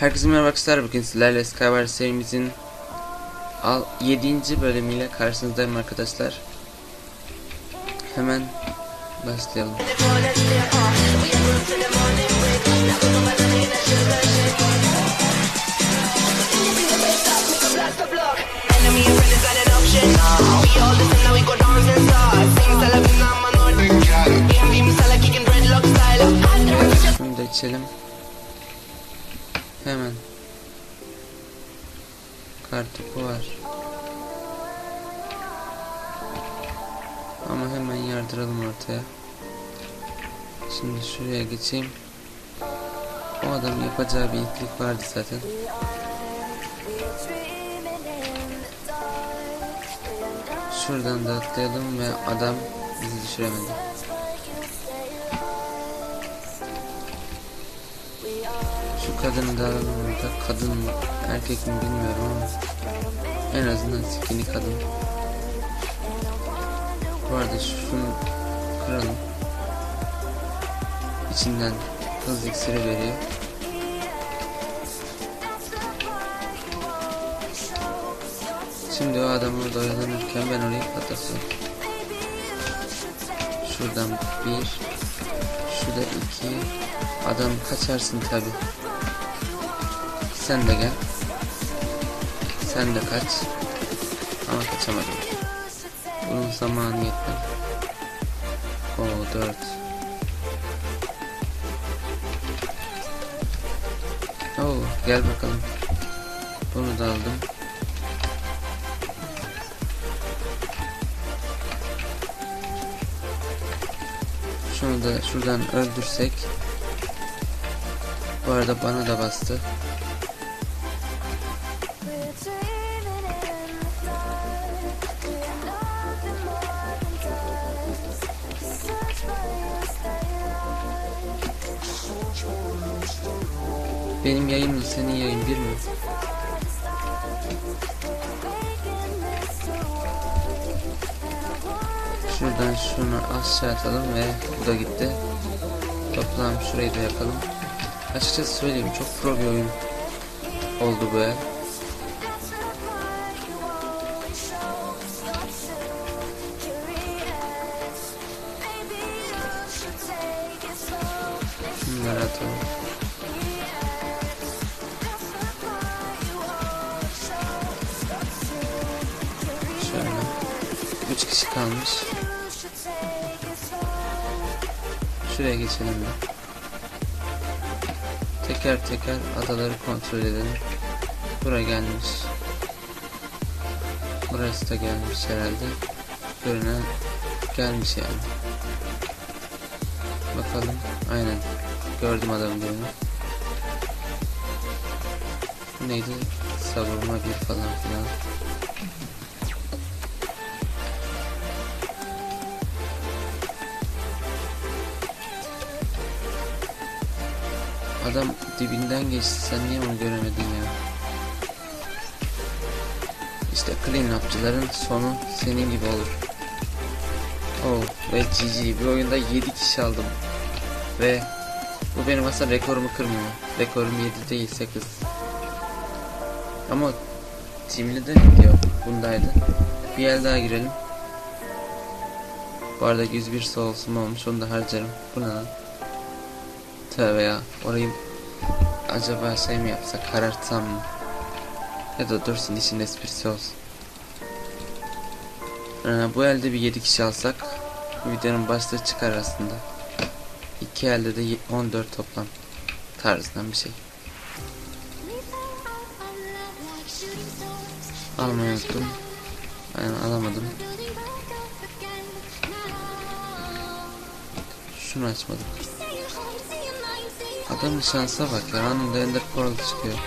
Herkese merhaba arkadaşlar. Bugün sizlerle Skyward serimizin 7. bölümüyle karşınızdayım arkadaşlar. Hemen başlayalım. Da içelim. Hemen. Kartopu var. Ama hemen yardıralım ortaya. Şimdi şuraya geçeyim. O adam yapacağı bir itlik vardı zaten. Şuradan da atlayalım ve adam bizi düşüremedi. Şu kadını da burada. Kadın mı erkek mi bilmiyorum ama en azından skinny kadın. Bu arada şunu kıralım. İçinden hız iksiri veriyor. Şimdi o adam orada oyalanırken ben orayı patlatıyorum. Şuradan bir, şurada iki. Adam kaçarsın tabi. Sen de gel. Sen de kaç. Ama kaçamadım. Bunun zamanı yetmedi. O dört. Oo, gel bakalım. Bunu da aldım. Şunu da şuradan öldürsek. Bu arada bana da bastı. Benim yayınla senin yayın bir mi? Şuradan şunu aşağı atalım ve bu da gitti. Toplam şurayı da yapalım. Açıkçası söyleyeyim çok pro bir oyun oldu bu el. Şunları atalım. 3 kişi kalmış. Şuraya geçelim de. Teker teker adaları kontrol edelim. Buraya gelmiş. Burası da gelmiş herhalde. Görünen gelmiş yani. Bakalım. Aynen. Gördüm adamın birini. Neydi? Savurma bir falan filan. Adam dibinden geçti sen niye onu göremedin ya? İşte clean upçıların sonu senin gibi olur. Oh ve GG bir oyunda 7 kişi aldım. Ve bu benim aslında rekorumu kırmıyor. Rekorum 7 değil 8. Ama Team'li de diyor bundaydı. Bir el daha girelim. Bu arada 101 soulsum olmuş onu da harcarım. Bu ne lan? Tövbe ya. Orayı acaba şey mi yapsak karartsam mı? Ya da dursun işin esprisi olsun. Ee, bu elde bir 7 kişi alsak videonun başlığı çıkar aslında. İki elde de 14 toplam tarzından bir şey. Almayı unuttum. Aynen alamadım. Şunu açmadım. Adamın şansa bak ya anında ender pearl çıkıyor.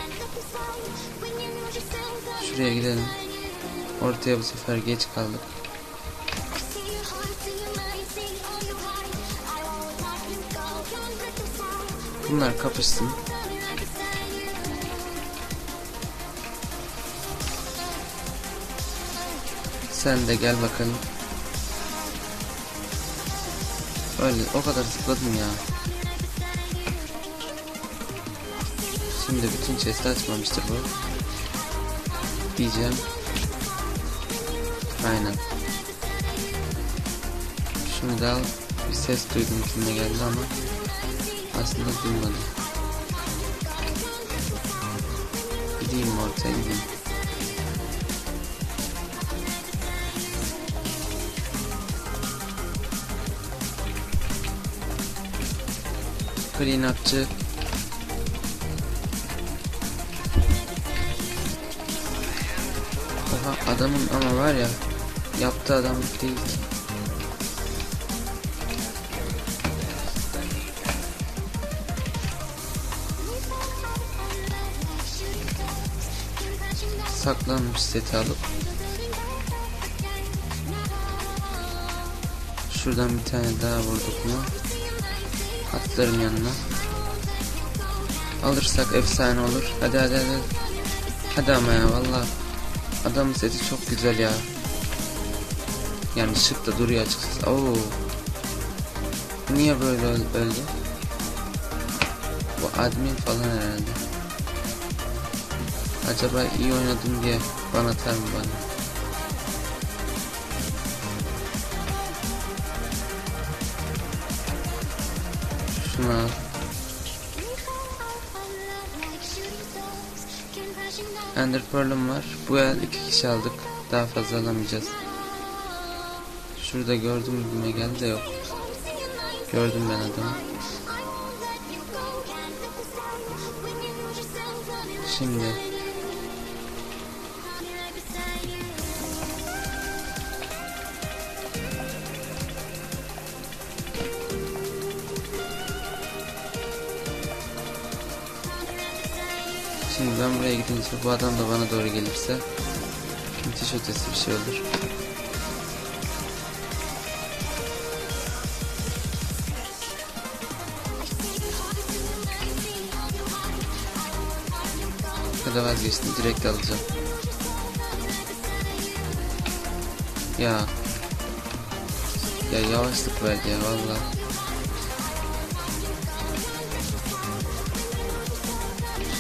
Şuraya gidelim. Ortaya bu sefer geç kaldık. Bunlar kapışsın. Sen de gel bakalım. Öyle o kadar zıpladım ya. Şimdi bütün chest'i açmamıştır bu. Diyeceğim. Aynen. Şunu da al. Bir ses duydum kime geldi ama aslında duymadım. Gideyim ortaya gideyim. Clean upçı. Oha adamın ama var ya yaptığı adam değil. Ki. Saklanmış seti alıp Şuradan bir tane daha vurduk mu? Atlarım yanına. Alırsak efsane olur. Hadi hadi hadi Hadi. Ama ya valla Adamın seti çok güzel ya Yani şık da duruyor açıkçası Oo. Niye böyle öl- öldü Bu admin falan herhalde Acaba iyi oynadım diye bana atar mı bana? Şunu al. Ender Pearl'üm var. Bu el iki kişi aldık. Daha fazla alamayacağız. Şurada gördüm gibime geldi de yok. Gördüm ben adamı. Şimdi Şimdi ben buraya gidince bu adam da bana doğru gelirse müthiş ötesi bir şey olur. Ya da vazgeçtim direkt alacağım. Ya. Ya yavaşlık verdi ya valla.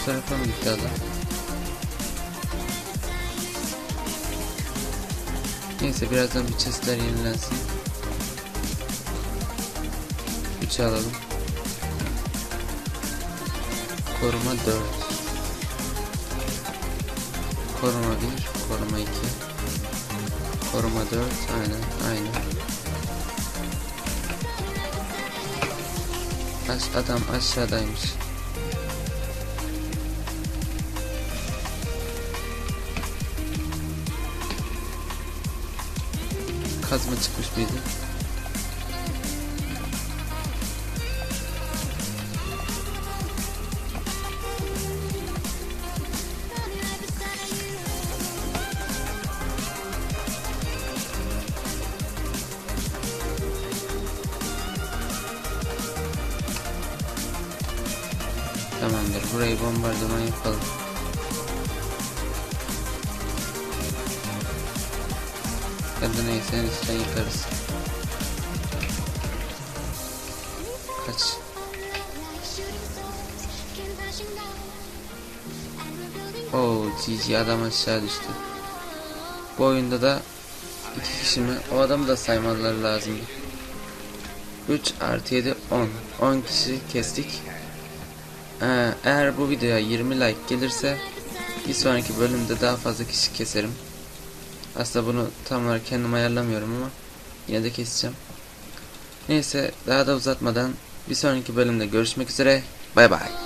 Şu tarafa mı? Neyse birazdan bir chestler yenilensin. 3 alalım. Koruma 4. Koruma 1, koruma 2. Koruma 4, aynen, aynen. Aş adam aşağıdaymış. Kazma çıkmış mıydı? Tamamdır. Burayı bombardıman yapalım. Da neyse en üstten yıkarız. Kaç. Oo GG adam aşağı düştü. Bu oyunda da iki kişi mi? O adamı da saymaları lazım. 3 artı 7 10. 10 kişi kestik. Ee, eğer bu videoya 20 like gelirse bir sonraki bölümde daha fazla kişi keserim. Aslında bunu tam olarak kendim ayarlamıyorum ama yine de keseceğim. Neyse daha da uzatmadan bir sonraki bölümde görüşmek üzere. Bay bay.